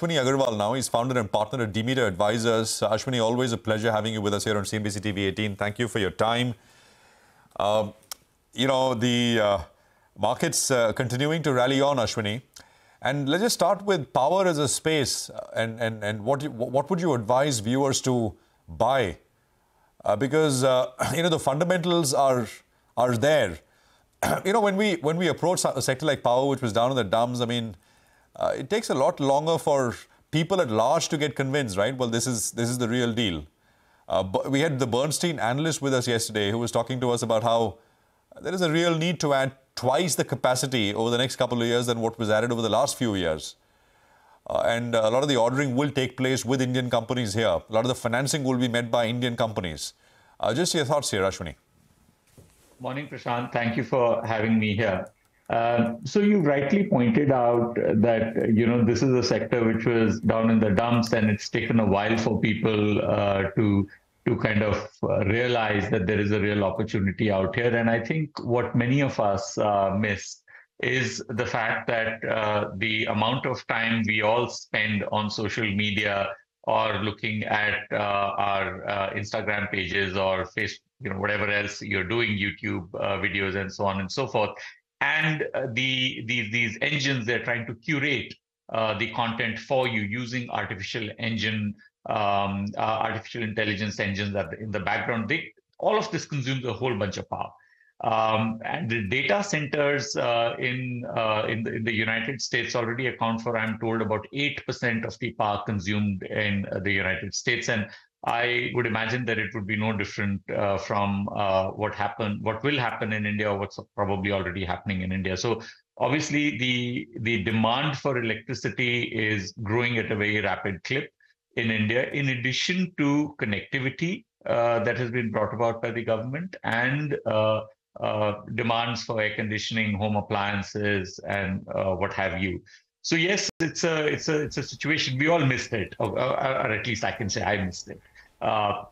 Ashwini Agarwal now. He's founder and partner at Demeter Advisors. Ashwini, always a pleasure having you with us here on CNBC TV 18. Thank you for your time. Um, you know, the uh, markets uh, continuing to rally on, Ashwini. And let's just start with power as a space. uh, And, and, and what, you, what would you advise viewers to buy? Uh, because, uh, you know, the fundamentals are, are there. you know, when we, when we approach a sector like power, which was down in the dumps, I mean, uh, it takes a lot longer for people at large to get convinced, right? Well, this is, this is the real deal. Uh, bu- we had the Bernstein analyst with us yesterday who was talking to us about how there is a real need to add twice the capacity over the next couple of years than what was added over the last few years. Uh, and a lot of the ordering will take place with Indian companies here. A lot of the financing will be met by Indian companies. Uh, just your thoughts here, Ashwini. Morning, Prashant. Thank you for having me here. Um, so you rightly pointed out that you know this is a sector which was down in the dumps, and it's taken a while for people uh, to to kind of uh, realize that there is a real opportunity out here. And I think what many of us uh, miss is the fact that uh, the amount of time we all spend on social media or looking at uh, our uh, Instagram pages or Facebook, you know, whatever else you're doing, YouTube uh, videos and so on and so forth, and uh, the these these engines they're trying to curate uh, the content for you using artificial engine, um, uh, artificial intelligence engines that in the background. They all of this consumes a whole bunch of power. Um, and the data centers uh, in, uh, in, the, in the United States already account for, I'm told, about 8% of the power consumed in uh, the United States. And I would imagine that it would be no different uh, from uh, what happened, what will happen in India, or what's probably already happening in India. So obviously, the the demand for electricity is growing at a very rapid clip in India. In addition to connectivity uh, that has been brought about by the government and uh, uh, demands for air conditioning, home appliances, and uh, what have you. So yes, it's a it's a it's a situation we all missed it, or, or, or at least I can say I missed it. Uh,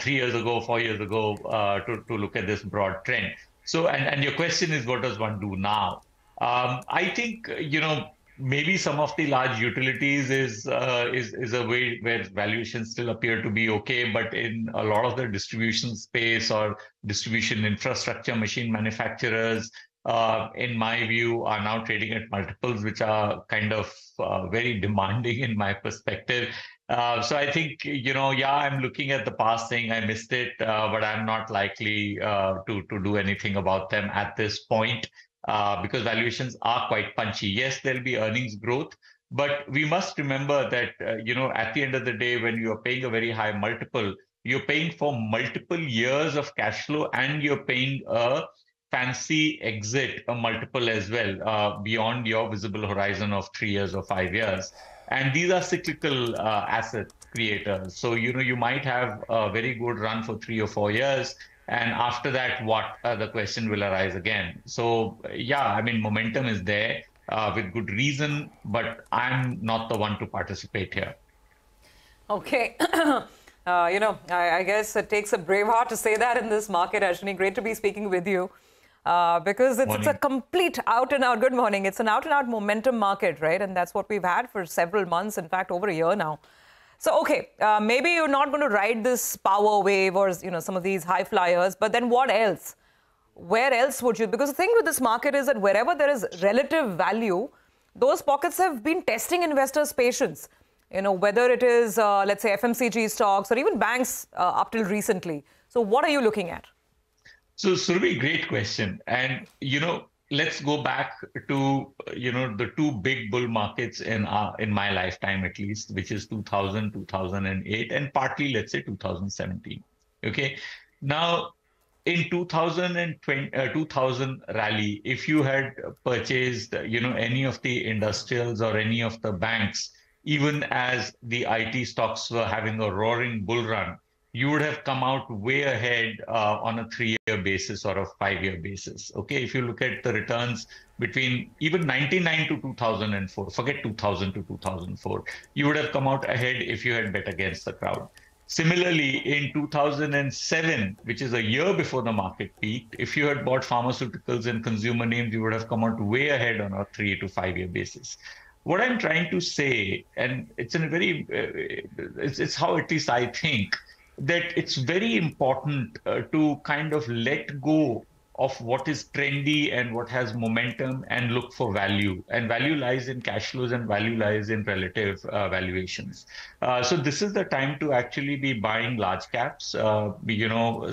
three years ago, four years ago, uh, to to look at this broad trend. So and and your question is, what does one do now? Um, I think you know maybe some of the large utilities is uh, is is a way where valuations still appear to be okay, but in a lot of the distribution space or distribution infrastructure, machine manufacturers, uh, in my view, are now trading at multiples which are kind of uh, very demanding in my perspective. Uh, so I think you know, yeah, I'm looking at the past, thing. I missed it, uh, but I'm not likely uh, to to do anything about them at this point because valuations are quite punchy. Yes, there'll be earnings growth, but we must remember that you know at the end of the day, when you are paying a very high multiple, you're paying for multiple years of cash flow, and you're paying a fancy exit a multiple as well uh, beyond your visible horizon of three years or five years. And these are cyclical uh, asset creators. So you know you might have a very good run for three or four years and after that what uh, the question will arise again so yeah i mean momentum is there uh, with good reason but i'm not the one to participate here Okay. uh, you know, I, I guess it takes a brave heart to say that in this market, Ashwini. Great to be speaking with you. Uh, because it's, it's a complete out and out, good morning. It's an out and out momentum market, right? And that's what we've had for several months, in fact, over a year now. So, okay, uh, maybe you're not going to ride this power wave or, you know, some of these high flyers, but then what else? Where else would you? Because the thing with this market is that wherever there is relative value, those pockets have been testing investors' patience. You know, whether it is, uh, let's say, FMCG stocks or even banks uh, up till recently. So, what are you looking at? So surabhi great question. And you know let's go back to you know the two big bull markets in our, in my lifetime at least which is 2000 2008 and partly let's say 2017 okay? Now in 2020 uh, 2000 rally if you had purchased you know any of the industrials or any of the banks even as the IT stocks were having a roaring bull run you would have come out way ahead uh, on a three-year basis or a five-year basis. Okay, if you look at the returns between even 99 to 2004, forget 2000 to 2004, you would have come out ahead if you had bet against the crowd. Similarly, in 2007, which is a year before the market peaked, if you had bought pharmaceuticals and consumer names, you would have come out way ahead on a three to five-year basis. what I'm trying to say, and it's in a very, uh, it's, it's how at least I think that it's very important uh, to kind of let go of what is trendy and what has momentum and look for value. And value lies in cash flows and value lies in relative uh, valuations. Uh, so this is the time to actually be buying large caps. Uh, you know,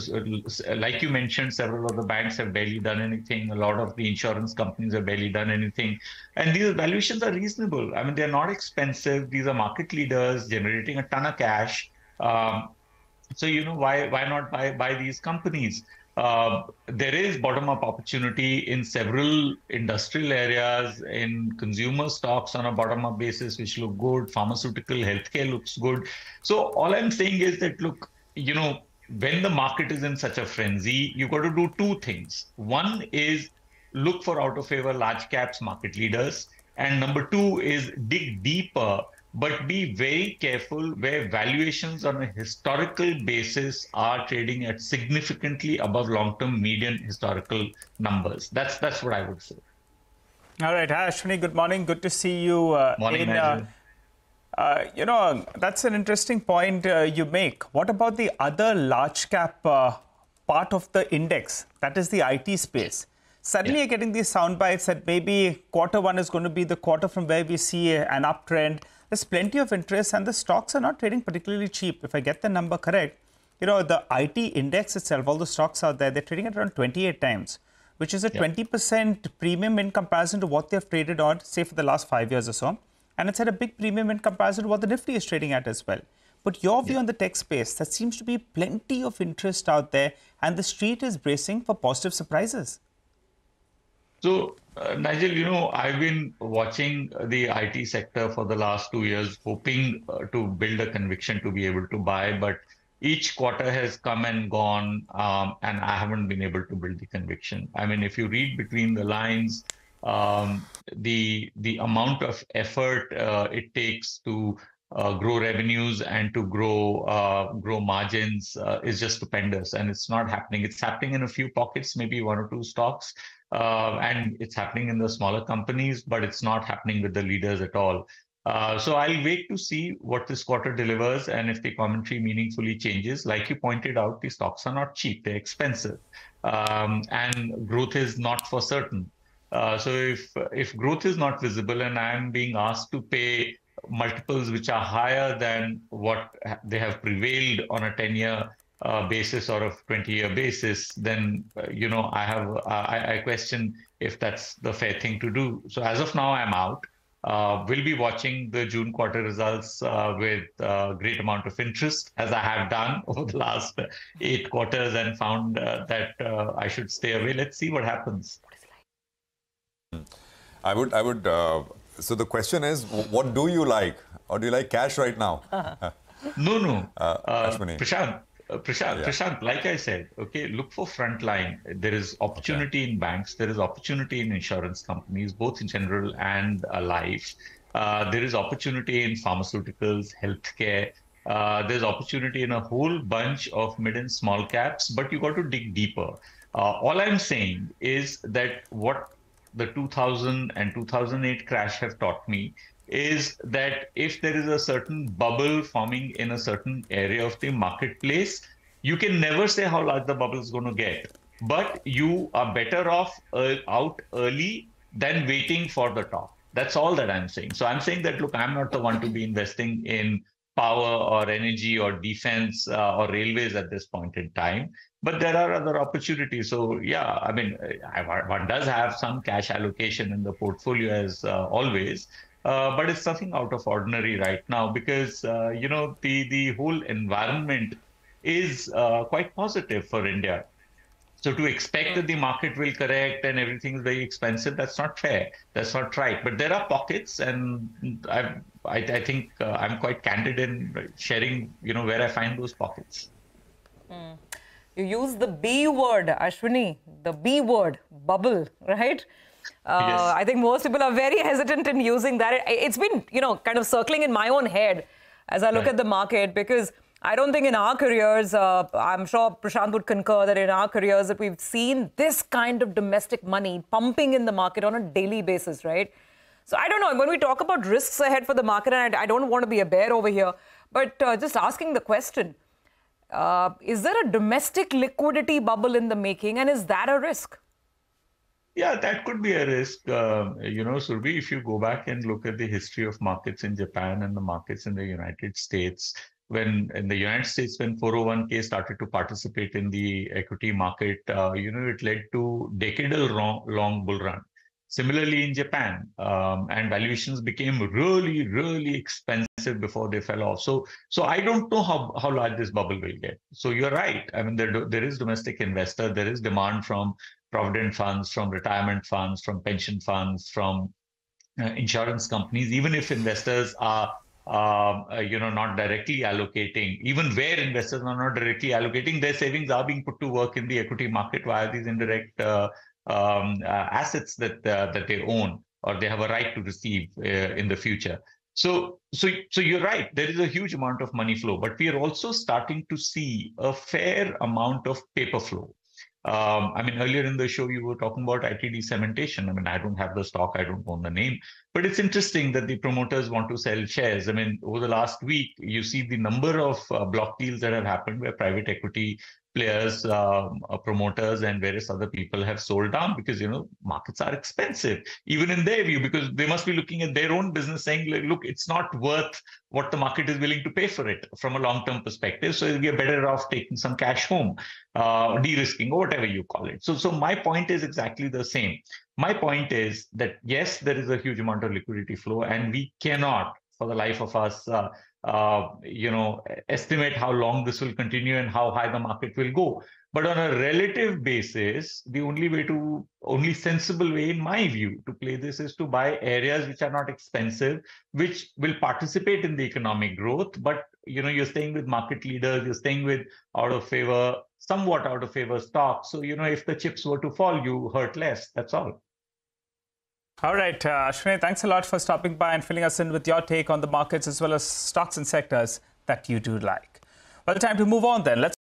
like you mentioned, several of the banks have barely done anything. A lot of the insurance companies have barely done anything. And these valuations are reasonable. I mean, they're not expensive. These are market leaders generating a ton of cash. Um, so you know why why not buy buy these companies? Uh, there is bottom-up opportunity in several industrial areas, in consumer stocks on a bottom-up basis, which look good. Pharmaceutical, healthcare looks good. So all I'm saying is that look, you know, when the market is in such a frenzy, you've got to do two things. One is look for out of favor large caps market leaders, and number two is dig deeper but be very careful where valuations on a historical basis are trading at significantly above long-term median historical numbers. That's that's what I would say. All right, Hi, Ashwini. Good morning. Good to see you. Uh, morning, in, uh, uh, you know, that's an interesting point uh, you make. What about the other large cap uh, part of the index? That is the IT space. Suddenly, yeah. you're getting these sound bites that maybe quarter one is going to be the quarter from where we see an uptrend there's plenty of interest and the stocks are not trading particularly cheap. If I get the number correct, you know, the IT index itself, all the stocks out there, they're trading at around 28 times, which is a 20% premium in comparison to what they've traded on, say, for the last five years or so. And it's at a big premium in comparison to what the Nifty is trading at as well. But your view yeah. on the tech space, there seems to be plenty of interest out there, and the street is bracing for positive surprises. So, uh, Nigel, you know, I've been watching the IT sector for the last two years, hoping uh, to build a conviction to be able to buy, but each quarter has come and gone, um, and I haven't been able to build the conviction. I mean, if you read between the lines, um, the the amount of effort uh, it takes to grow revenues and to grow uh, grow margins uh, is just stupendous, and it's not happening. It's happening in a few pockets, maybe one or two stocks, uh, and it's happening in the smaller companies, but it's not happening with the leaders at all. Uh, so I'll wait to see what this quarter delivers and if the commentary meaningfully changes. Like you pointed out, the stocks are not cheap; they're expensive, um, and growth is not for certain. Uh, so if if growth is not visible and I'm being asked to pay multiples which are higher than what they have prevailed on a 10-year uh, basis or a 20 year basis, then, uh, you know, I have, uh, I, I, question if that's the fair thing to do. So as of now, I'm out. Uh, we'll be watching the June quarter results uh, with a great amount of interest, as I have done over the last eight quarters and found uh, that I should stay away. Let's see what happens. I would, I would, so the question is, what do you like? Or do you like cash right now? no, no. Prashant, uh, Prashant, yeah. Prashant, like I said, okay, look for frontline. There is opportunity okay. in banks. There is opportunity in insurance companies, both in general and uh, life. Uh, there is opportunity in pharmaceuticals, healthcare. Uh, there's opportunity in a whole bunch of mid and small caps, but you got to dig deeper. Uh, all I'm saying is that what the 2000 and 2008 crash have taught me is that if there is a certain bubble forming in a certain area of the marketplace, you can never say how large the bubble is going to get. But you are better off uh, out early than waiting for the top. That's all that I'm saying. So I'm saying that, look, I'm not the one to be investing in power or energy or defense uh, or railways at this point in time. But there are other opportunities. So, yeah, I mean, one does have some cash allocation in the portfolio as uh, always. Uh, but it's nothing out of ordinary right now because uh, you know the the whole environment is uh, quite positive for India. So to expect that the market will correct and everything is very expensive, that's not fair. That's not right. But there are pockets, and I I, I think uh, I'm quite candid in sharing you know where I find those pockets. Mm. You use the B word, Ashwini, the B word, bubble, right? Uh, yes. I think most people are very hesitant in using that. It, has been, you know, kind of circling in my own head as I look right. at the market because I don't think in our careers, uh, I'm sure Prashant would concur that in our careers that we've seen this kind of domestic money pumping in the market on a daily basis, right? So I don't know. When we talk about risks ahead for the market, and I, don't want to be a bear over here, but uh, just asking the question uh, is there a domestic liquidity bubble in the making, and is that a risk? Yeah, that could be a risk. Uh, you know, Surabhi, if you go back and look at the history of markets in Japan and the markets in the United States, when in the United States, when 401k started to participate in the equity market, uh, you know, it led to decadal long, long bull run. Similarly, in Japan, um, and valuations became really, really expensive before they fell off. So, so I don't know how, how large this bubble will get. So you're right. I mean, there, there is domestic investor, there is demand from provident funds, from retirement funds, from pension funds, from uh, insurance companies. Even if investors are um, uh, you know, not directly allocating, even where investors are not directly allocating, their savings are being put to work in the equity market via these indirect uh, um, uh, assets that uh, that they own or they have a right to receive uh, in the future. So, so, so you're right. There is a huge amount of money flow, but we are also starting to see a fair amount of paper flow. Um, I mean, earlier in the show, you were talking about ITD cementation. I mean, I don't have the stock, I don't own the name, but it's interesting that the promoters want to sell shares. I mean, over the last week, you see the number of uh, block deals that have happened where private equity players, um, uh, promoters, and various other people have sold down because you know markets are expensive, even in their view, because they must be looking at their own business, saying, "Look, it's not worth what the market is willing to pay for it from a long-term perspective. So we are better off taking some cash home, uh, de-risking, or whatever you call it." So, so my point is exactly the same. My point is that yes, there is a huge amount of liquidity flow, and we cannot, for the life of us. Uh, Uh, you know, estimate how long this will continue and how high the market will go. But on a relative basis, the only way to, only sensible way, in my view, to play this is to buy areas which are not expensive, which will participate in the economic growth. But you know, you're staying with market leaders, you're staying with out of favor, somewhat out of favor stocks. So you know, if the chips were to fall, you hurt less. That's all. All right, uh, thanks a lot for stopping by and filling us in with your take on the markets as well as stocks and sectors that you do like. Well, time to move on then. Let's